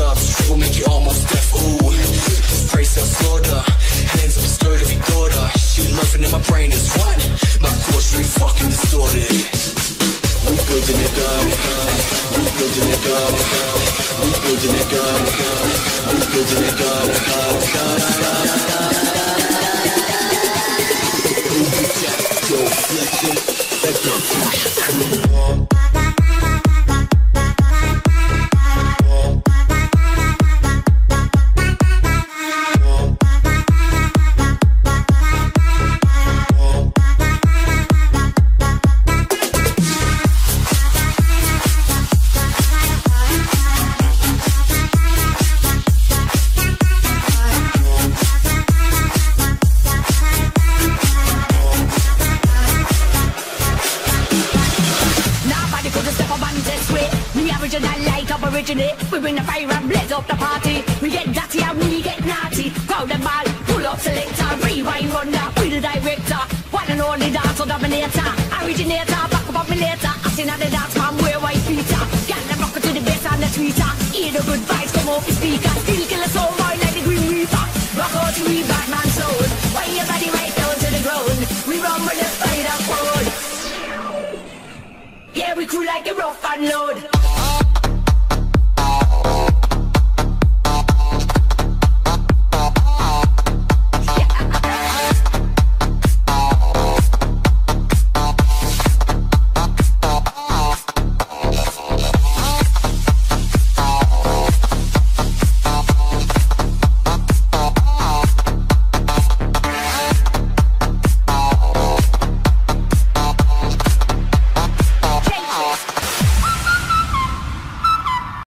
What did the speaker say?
ups Trouble make you almost deaf, ooh praise sells slaughter Hands up stirred every daughter She laughing in my brain is what? My thoughts fucking distorted We building it up We building it up We building it up We building it up Yo, flexion, that's not original like up originate. Eh? We bring the fire and blaze up the party. We get dirty and we get naughty. Crowd and ball, pull up selector, rewind runner, we the director. One and only dancer dominator, originator, back up on me later. I seen the dance man wear white Peter. Got the rocker to the bass on the tweeter. Hear the good vibes come off the speaker. Still kill us all more like the Grim Reaper. Rock out to we Batman soul. Why your body right down to the ground. We run with the spider code. Yeah, we crew like a rough and load.